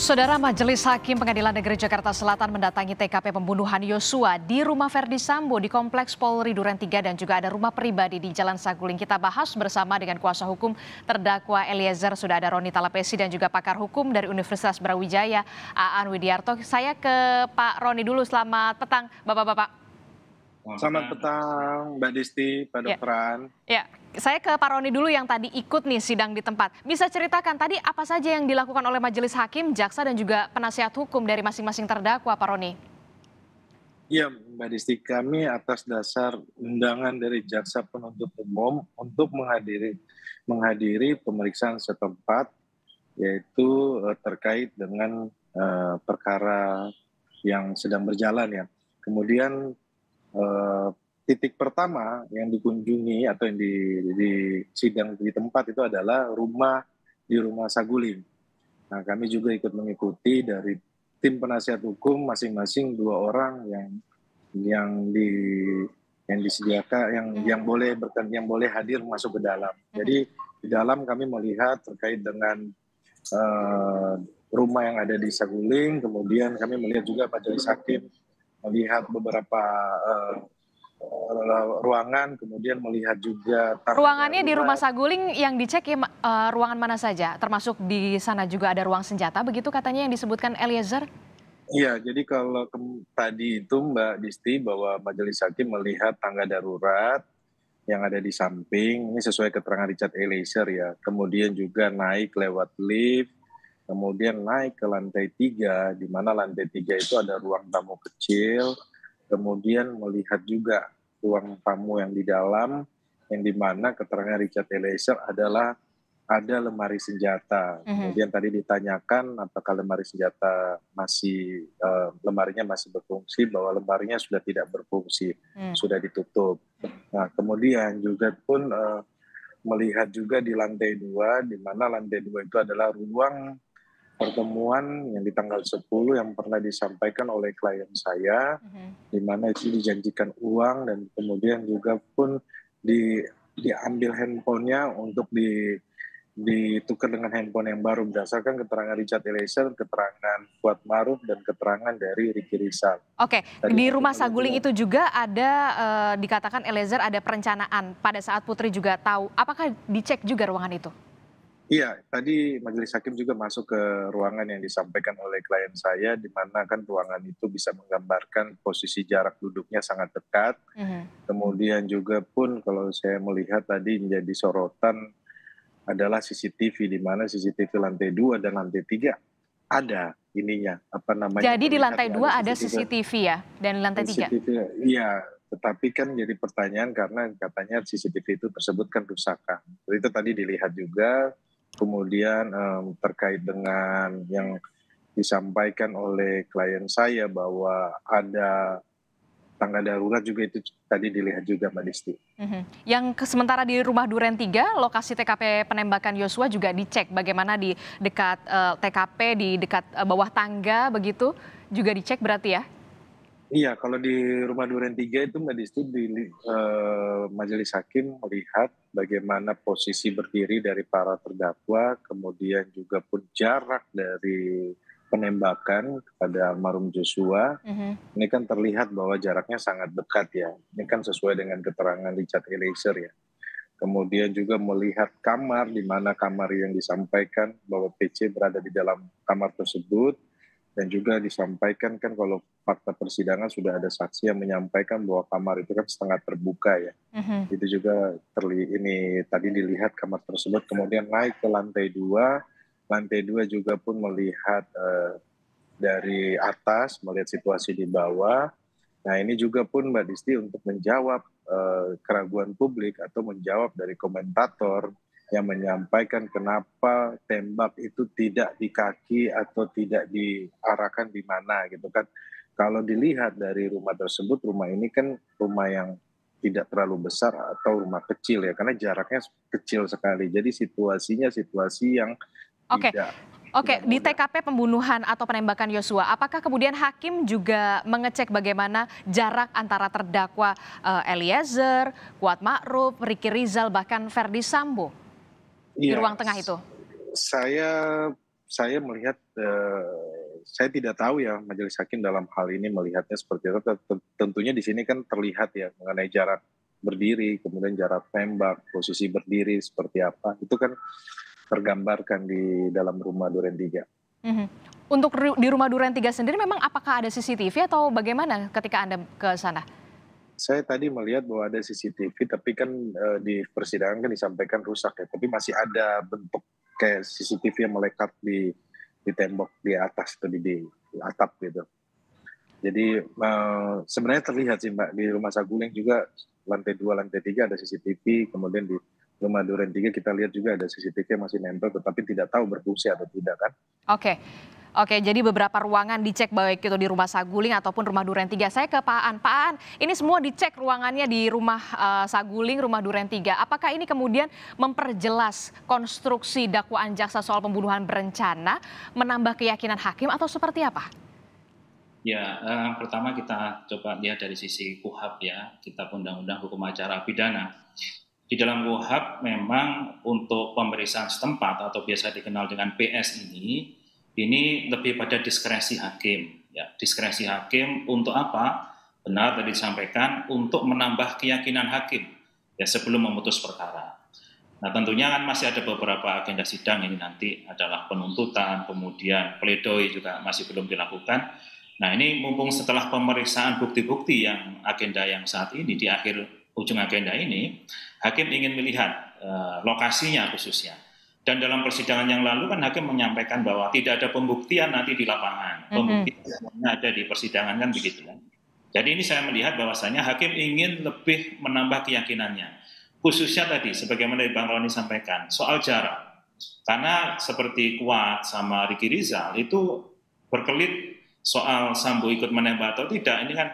Saudara Majelis Hakim Pengadilan Negeri Jakarta Selatan mendatangi TKP pembunuhan Yosua di rumah Verdi Sambo di Kompleks Polri Duren 3 dan juga ada rumah pribadi di Jalan Saguling. Kita bahas bersama dengan kuasa hukum terdakwa Eliezer, sudah ada Roni Talapesi dan juga pakar hukum dari Universitas Brawijaya, Aan Widiarto. Saya ke Pak Roni dulu, selamat petang Bapak-Bapak. Selamat petang Mbak Disti, Pak Ya. Dokteran. Ya, saya ke Pak Roni dulu yang tadi ikut nih sidang di tempat. Bisa ceritakan tadi apa saja yang dilakukan oleh majelis hakim, jaksa dan juga penasihat hukum dari masing-masing terdakwa, Pak Roni? Iya Mbak Disti, kami atas dasar undangan dari Jaksa Penuntut Umum untuk menghadiri menghadiri pemeriksaan setempat yaitu eh, terkait dengan eh, perkara yang sedang berjalan ya. Kemudian eh, titik pertama yang dikunjungi atau yang di, di sidang di tempat itu adalah rumah di rumah Saguling. Nah, kami juga ikut mengikuti dari tim penasihat hukum masing-masing dua orang yang yang di yang disediakan yang Mhm. yang boleh berken yang boleh hadir masuk ke dalam. Jadi di dalam kami melihat terkait dengan eh, rumah yang ada di Saguling, kemudian kami melihat juga majelis hakim melihat beberapa eh, ruangan, kemudian melihat juga Ruangannya di rumah. Saguling yang dicek ya, eh, ruangan mana saja? Termasuk di sana juga ada ruang senjata, begitu katanya yang disebutkan Eliezer? Iya, jadi kalau kem- tadi itu Mbak Disti bahwa majelis hakim melihat tangga darurat yang ada di samping, ini sesuai keterangan Richard Eliezer ya. Kemudian juga naik lewat lift, kemudian naik ke lantai tiga, di mana lantai tiga itu ada ruang tamu kecil, kemudian melihat juga ruang tamu yang di dalam, yang di mana keterangan Richard Eliezer adalah ada lemari senjata. Mhm. Kemudian tadi ditanyakan apakah lemari senjata masih eh, lemarinya masih berfungsi, bahwa lemarinya sudah tidak berfungsi, Hmm. sudah ditutup. Nah, kemudian juga pun eh, melihat juga di lantai dua, di mana lantai dua itu adalah ruang pertemuan yang di tanggal 10 yang pernah disampaikan oleh klien saya Mhm. di mana itu dijanjikan uang dan kemudian juga pun di diambil handphonenya untuk di ditukar dengan handphone yang baru berdasarkan keterangan Richard Eliezer, keterangan Kuat Maruf dan keterangan dari Ricky Rizal. Oke, Tadi di rumah Saguling itu juga ada eh, dikatakan Eliezer ada perencanaan pada saat Putri juga tahu. Apakah dicek juga ruangan itu? Iya, tadi majelis hakim juga masuk ke ruangan yang disampaikan oleh klien saya, di mana kan ruangan itu bisa menggambarkan posisi jarak duduknya sangat dekat. Mhm. Kemudian juga pun kalau saya melihat tadi menjadi sorotan adalah CCTV, di mana CCTV lantai 2 dan lantai 3 ada ininya, apa namanya. Jadi di lantai ya, dua ada CCTV ya, dan lantai tiga. CCTV, iya, tetapi kan jadi pertanyaan karena katanya CCTV itu tersebut kan rusakan. Itu tadi dilihat juga, kemudian em, terkait dengan yang disampaikan oleh klien saya bahwa ada tangga darurat juga itu tadi dilihat juga Mbak Disti. Mhm. Yang sementara di rumah Duren 3, lokasi TKP penembakan Yosua juga dicek bagaimana di dekat eh, TKP di dekat eh, bawah tangga begitu juga dicek berarti ya? Iya, kalau di rumah Duren 3 itu Mbak Disti di eh, majelis hakim melihat bagaimana posisi berdiri dari para terdakwa, kemudian juga pun jarak dari penembakan kepada almarhum Joshua. Mhm. Ini kan terlihat bahwa jaraknya sangat dekat ya. Ini kan sesuai dengan keterangan Richard Eliezer ya. Kemudian juga melihat kamar di mana kamar yang disampaikan bahwa PC berada di dalam kamar tersebut dan juga disampaikan kan kalau fakta persidangan sudah ada saksi yang menyampaikan bahwa kamar itu kan setengah terbuka ya. Mhm. Itu juga terli ini tadi dilihat kamar tersebut kemudian naik ke lantai dua, lantai dua juga pun melihat eh, dari atas melihat situasi di bawah. Nah ini juga pun Mbak Disti untuk menjawab eh, keraguan publik atau menjawab dari komentator yang menyampaikan kenapa tembak itu tidak di kaki atau tidak diarahkan di mana gitu kan. Kalau dilihat dari rumah tersebut, rumah ini kan rumah yang tidak terlalu besar atau rumah kecil ya, karena jaraknya kecil sekali. Jadi situasinya situasi yang Oke. tidak Oke, di. TKP pembunuhan atau penembakan Yosua, apakah kemudian hakim juga mengecek bagaimana jarak antara terdakwa eh, Eliezer, Kuat Ma'ruf, Ricky Rizal, bahkan Verdi Sambo di ruang tengah itu? Saya saya melihat uh, saya tidak tahu ya majelis hakim dalam hal ini melihatnya seperti apa. Tentunya di sini kan terlihat ya mengenai jarak berdiri, kemudian jarak tembak, posisi berdiri seperti apa. Itu kan tergambarkan di dalam rumah Duren 3. Mm -hmm. Untuk di rumah Duren 3 sendiri memang apakah ada CCTV atau bagaimana ketika Anda ke sana? Saya tadi melihat bahwa ada CCTV, tapi kan e, di persidangan kan disampaikan rusak ya, tapi masih ada bentuk kayak CCTV yang melekat di di tembok di atas atau di, di atap gitu. Jadi e, sebenarnya terlihat sih mbak di rumah Saguling juga lantai dua, lantai tiga ada CCTV, kemudian di rumah Duren 3 kita lihat juga ada CCTV yang masih nempel, tetapi tidak tahu berfungsi atau tidak kan. Oke. Oke, jadi beberapa ruangan dicek baik itu di rumah Saguling ataupun rumah Duren 3. Saya ke Pak An. Pak An, ini semua dicek ruangannya di rumah uh, Saguling, rumah Duren 3. Apakah ini kemudian memperjelas konstruksi dakwaan jaksa soal pembunuhan berencana, menambah keyakinan hakim atau seperti apa? Ya, uh, pertama kita coba lihat dari sisi KUHAP ya, Kitab Undang-Undang Hukum Acara Pidana. Di dalam KUHAP memang untuk pemeriksaan setempat atau biasa dikenal dengan PS ini ini lebih pada diskresi hakim. Ya, diskresi hakim untuk apa? Benar tadi disampaikan untuk menambah keyakinan hakim ya sebelum memutus perkara. Nah tentunya kan masih ada beberapa agenda sidang ini nanti adalah penuntutan, kemudian pledoi juga masih belum dilakukan. Nah ini mumpung setelah pemeriksaan bukti-bukti yang agenda yang saat ini di akhir ujung agenda ini, hakim ingin melihat uh, lokasinya khususnya dan dalam persidangan yang lalu kan hakim menyampaikan bahwa tidak ada pembuktian nanti di lapangan. Mhm. Pembuktian mm-hmm. ada di persidangan kan begitu kan. Jadi ini saya melihat bahwasanya hakim ingin lebih menambah keyakinannya. Khususnya tadi sebagaimana Bang Roni sampaikan soal jarak. Karena seperti Kuat sama Riki Rizal itu berkelit soal Sambo ikut menembak atau tidak. Ini kan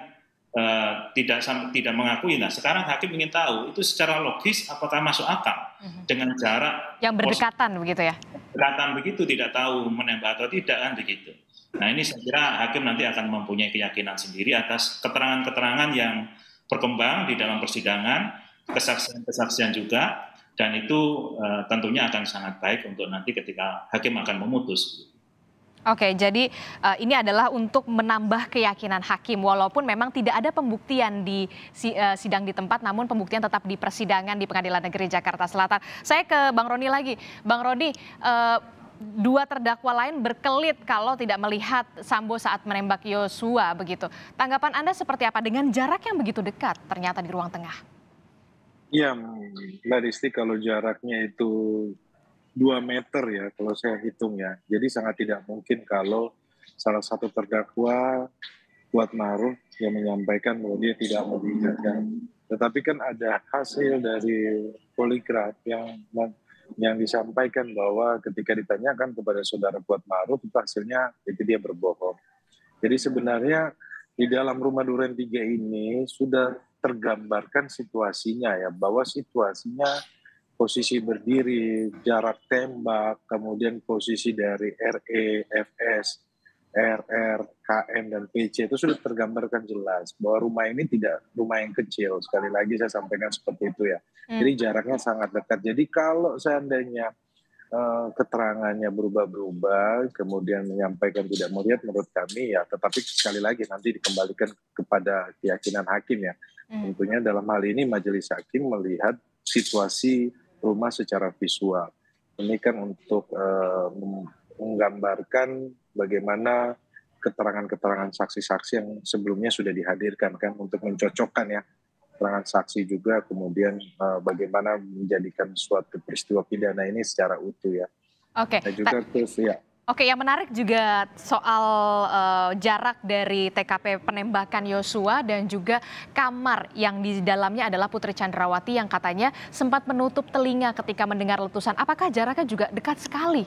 uh, tidak tidak mengakui. Nah, sekarang hakim ingin tahu itu secara logis apakah masuk akal uh-huh. dengan jarak yang berdekatan begitu ya. Berdekatan begitu tidak tahu menembak atau tidak kan begitu. Nah, ini saya kira hakim nanti akan mempunyai keyakinan sendiri atas keterangan-keterangan yang berkembang di dalam persidangan, kesaksian-kesaksian juga dan itu uh, tentunya akan sangat baik untuk nanti ketika hakim akan memutus. Oke, jadi uh, ini adalah untuk menambah keyakinan hakim, walaupun memang tidak ada pembuktian di uh, sidang di tempat, namun pembuktian tetap di persidangan di Pengadilan Negeri Jakarta Selatan. Saya ke Bang Roni lagi, Bang Roni. Uh, dua terdakwa lain berkelit kalau tidak melihat Sambo saat menembak Yosua begitu. Tanggapan Anda seperti apa dengan jarak yang begitu dekat ternyata di ruang tengah? Iya, Mbak Disti kalau jaraknya itu dua meter ya kalau saya hitung ya. Jadi sangat tidak mungkin kalau salah satu terdakwa Kuat Maruf yang menyampaikan bahwa dia tidak melihatkan. Tetapi kan ada hasil dari poligraf yang yang disampaikan bahwa ketika ditanyakan kepada saudara Kuat Maruf itu hasilnya itu dia berbohong. Jadi sebenarnya di dalam rumah Duren 3 ini sudah tergambarkan situasinya ya bahwa situasinya posisi berdiri, jarak tembak, kemudian posisi dari RE, FS, RR, KM, dan PC itu sudah tergambarkan jelas bahwa rumah ini tidak rumah yang kecil. Sekali lagi saya sampaikan seperti itu ya. Hmm. Jadi jaraknya sangat dekat. Jadi kalau seandainya uh, keterangannya berubah-berubah, kemudian menyampaikan tidak melihat menurut kami ya, tetapi sekali lagi nanti dikembalikan kepada keyakinan hakim ya. Hmm. Tentunya dalam hal ini majelis hakim melihat situasi rumah secara visual. Ini kan untuk uh, menggambarkan bagaimana keterangan-keterangan saksi-saksi yang sebelumnya sudah dihadirkan kan untuk mencocokkan ya keterangan saksi juga kemudian uh, bagaimana menjadikan suatu peristiwa pidana ini secara utuh ya. Oke. Okay. Dan juga terus ya Oke, yang menarik juga soal uh, jarak dari TKP penembakan Yosua dan juga kamar yang di dalamnya adalah Putri Chandrawati yang katanya sempat menutup telinga ketika mendengar letusan. Apakah jaraknya juga dekat sekali?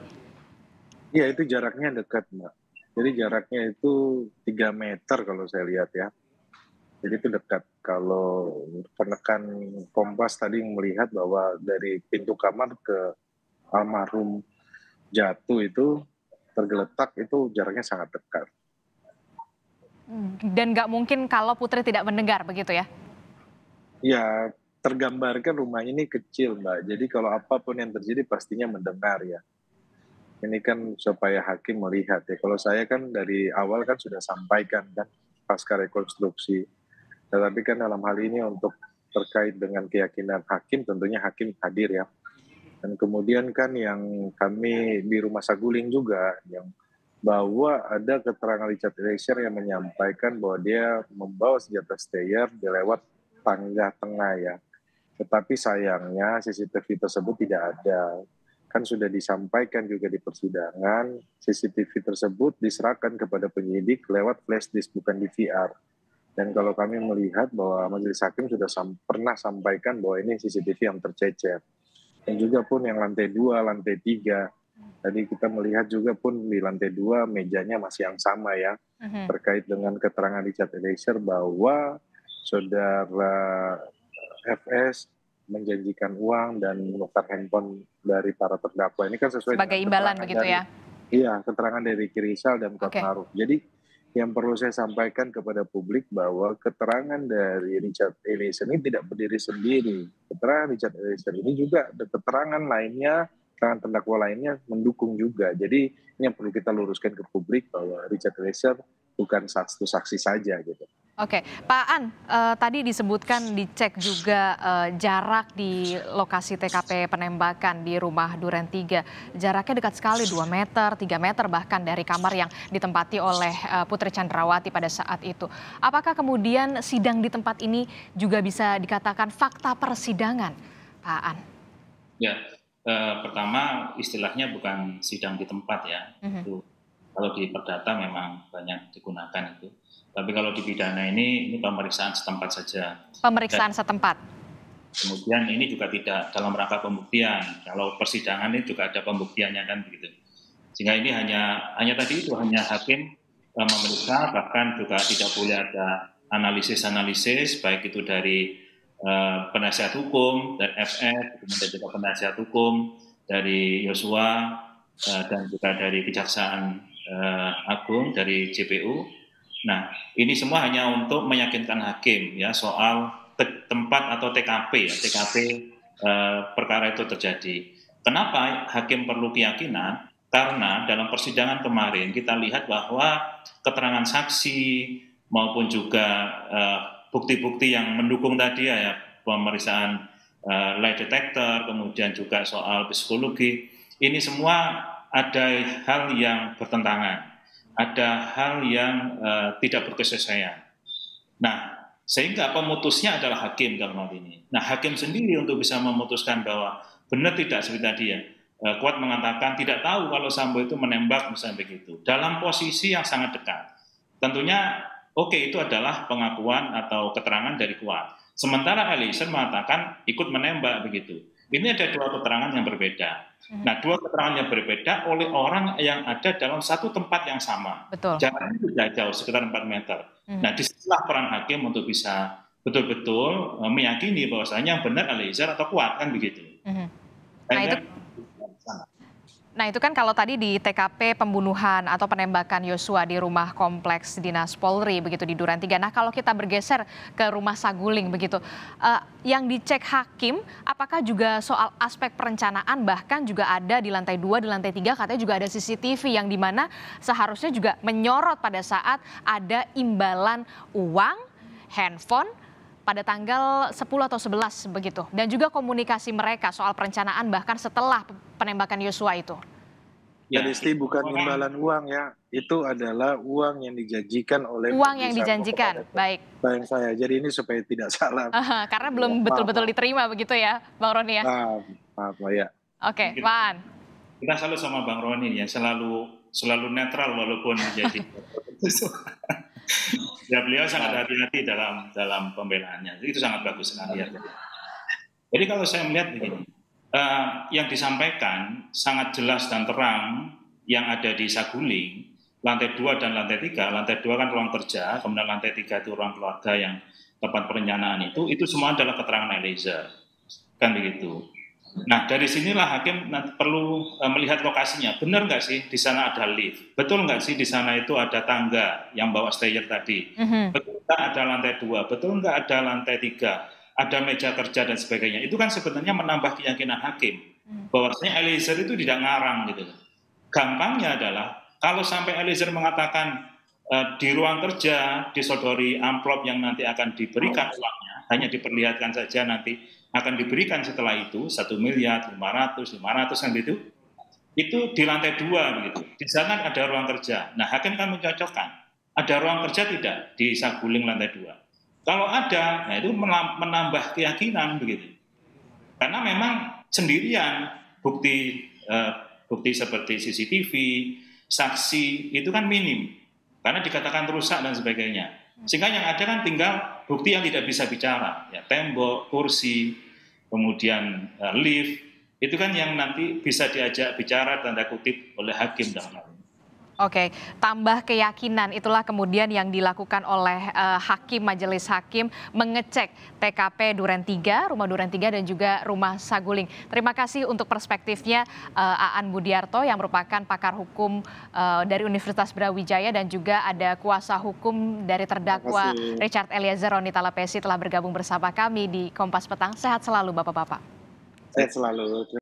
Iya, itu jaraknya dekat, Mbak. Jadi jaraknya itu 3 meter kalau saya lihat ya. Jadi itu dekat. Kalau penekan kompas tadi melihat bahwa dari pintu kamar ke almarhum jatuh itu tergeletak itu jaraknya sangat dekat. Dan nggak mungkin kalau Putri tidak mendengar begitu ya? Ya, tergambarkan rumah ini kecil mbak. Jadi kalau apa pun yang terjadi pastinya mendengar ya. ini kan supaya hakim melihat ya. Kalau saya kan dari awal kan sudah sampaikan kan pasca rekonstruksi. Tetapi kan dalam hal ini untuk terkait dengan keyakinan hakim tentunya hakim hadir ya. Dan kemudian kan yang kami di Rumah Saguling juga yang bahwa ada keterangan Richard Eliezer yang menyampaikan bahwa dia membawa senjata stayer dilewat tangga tengah ya. Tetapi sayangnya CCTV tersebut tidak ada kan sudah disampaikan juga di persidangan, CCTV tersebut diserahkan kepada penyidik lewat flash disk bukan DVR. Dan kalau kami melihat bahwa majelis hakim sudah sam pernah sampaikan bahwa ini CCTV yang tercecer. Dan juga pun yang lantai dua, lantai tiga, tadi kita melihat juga pun di lantai dua mejanya masih yang sama ya, uh-huh. terkait dengan keterangan Richard Eliezer bahwa saudara FS menjanjikan uang dan menukar handphone dari para terdakwa. Ini kan sesuai sebagai imbalan begitu dari, ya iya keterangan dari Kirisal dan Kuat okay. Maruf. Jadi yang perlu saya sampaikan kepada publik bahwa keterangan dari Richard Eliezer ini tidak berdiri sendiri keterangan Richard Eliezer ini juga ada keterangan lainnya keterangan terdakwa lainnya mendukung juga jadi ini yang perlu kita luruskan ke publik bahwa Richard Eliezer bukan satu saksi saja gitu. Oke, Pak An, uh, tadi disebutkan dicek juga uh, jarak di lokasi TKP penembakan di rumah Duren 3. Jaraknya dekat sekali, 2 meter, 3 meter bahkan dari kamar yang ditempati oleh uh, Putri Chandrawati pada saat itu. Apakah kemudian sidang di tempat ini juga bisa dikatakan fakta persidangan, Pak An? Ya, uh, pertama istilahnya bukan sidang di tempat ya. Mm -hmm. Itu kalau di perdata memang banyak digunakan itu tapi kalau di pidana ini, ini pemeriksaan setempat saja. Pemeriksaan Dan, setempat. Kemudian ini juga tidak dalam rangka pembuktian. Kalau persidangan ini juga ada pembuktiannya kan begitu. Sehingga ini hanya hanya tadi itu hanya hakim uh, memeriksa, bahkan juga tidak boleh ada analisis-analisis baik itu dari uh, penasihat hukum dari FF, kemudian juga penasihat hukum dari Yosua uh, dan juga dari Kejaksaan uh, Agung dari JPU Nah, ini semua hanya untuk meyakinkan hakim ya soal te tempat atau TKP ya, TKP eh, perkara itu terjadi. Kenapa hakim perlu keyakinan? Karena dalam persidangan kemarin kita lihat bahwa keterangan saksi maupun juga eh, bukti-bukti eh, yang mendukung tadi ya, ya pemeriksaan eh, lie detector, kemudian juga soal psikologi, ini semua ada hal yang bertentangan ada hal yang uh, tidak berkesesuaian. Nah, sehingga pemutusnya adalah hakim dalam hal ini. Nah, hakim sendiri untuk bisa memutuskan bahwa benar tidak seperti tadi ya, uh, Kuat mengatakan tidak tahu kalau Sambo itu menembak misalnya begitu. Dalam posisi yang sangat dekat. Tentunya oke okay, itu adalah pengakuan atau keterangan dari Kuat. Sementara Eliezer mengatakan ikut menembak begitu. Ini ada dua keterangan yang berbeda. Hmm. Nah, dua keterangan yang berbeda oleh orang yang ada dalam satu tempat yang sama. Betul. Jaraknya tidak jauh, sekitar 4 meter. Hmm. Nah, di situlah peran hakim untuk bisa betul-betul eh, meyakini bahwasanya yang benar Eliezer atau kuat kan begitu. Hmm. Nah, itu Nah itu kan kalau tadi di TKP pembunuhan atau penembakan Yosua di rumah kompleks Dinas Polri begitu di Duren 3. Nah kalau kita bergeser ke rumah Saguling begitu, uh, yang dicek hakim apakah juga soal aspek perencanaan bahkan juga ada di lantai 2, di lantai 3 katanya juga ada CCTV yang di mana seharusnya juga menyorot pada saat ada imbalan uang, handphone, pada tanggal 10 atau 11 begitu. Dan juga komunikasi mereka soal perencanaan bahkan setelah penembakan Yosua itu. Ya, Jadi bukan imbalan uang ya, itu adalah uang yang dijanjikan oleh uang yang dijanjikan, baik. Bayang saya, jadi ini supaya tidak salah. Uh, karena belum betul-betul diterima begitu ya, Bang Roni ya. Maaf, maaf ya. Oke, okay, Pak Kita selalu sama Bang Roni ya, selalu selalu netral walaupun menjadi ya beliau sangat hati-hati dalam dalam pembelaannya. Itu sangat bagus sekali ya. Jadi kalau saya melihat begini, uh, yang disampaikan sangat jelas dan terang yang ada di Saguling, lantai dua dan lantai tiga. Lantai dua kan ruang kerja, kemudian lantai tiga itu ruang keluarga yang tempat perencanaan itu, itu semua adalah keterangan Eliezer. Kan begitu. Nah dari sinilah hakim nanti perlu uh, melihat lokasinya. Benar nggak sih di sana ada lift? Betul nggak sih di sana itu ada tangga yang bawa stayer tadi? Mm-hmm. Betul nggak ada lantai dua? Betul nggak ada lantai tiga? Ada meja kerja dan sebagainya. Itu kan sebenarnya menambah keyakinan hakim mm. bahwasanya Eliezer itu tidak ngarang gitu. gampangnya adalah kalau sampai Eliezer mengatakan uh, di ruang kerja disodori amplop yang nanti akan diberikan uangnya, hanya diperlihatkan saja nanti akan diberikan setelah itu satu miliar, 500, 500 kan itu, itu di lantai dua begitu. Di sana ada ruang kerja. Nah hakim kan mencocokkan. Ada ruang kerja tidak di saguling lantai dua. Kalau ada, nah itu menambah keyakinan begitu. Karena memang sendirian bukti eh, bukti seperti CCTV, saksi itu kan minim karena dikatakan rusak dan sebagainya. Sehingga yang ada kan tinggal bukti yang tidak bisa bicara, ya tembok, kursi, kemudian uh, lift, itu kan yang nanti bisa diajak bicara tanda kutip oleh hakim dalam hal Oke, tambah keyakinan itulah kemudian yang dilakukan oleh uh, hakim majelis hakim mengecek TKP Duren 3, rumah Duren 3 dan juga rumah Saguling. Terima kasih untuk perspektifnya uh, Aan Budiarto yang merupakan pakar hukum uh, dari Universitas Brawijaya dan juga ada kuasa hukum dari terdakwa Richard Eliezer Roni Talapesi telah bergabung bersama kami di Kompas Petang. Sehat selalu Bapak-bapak. Sehat selalu.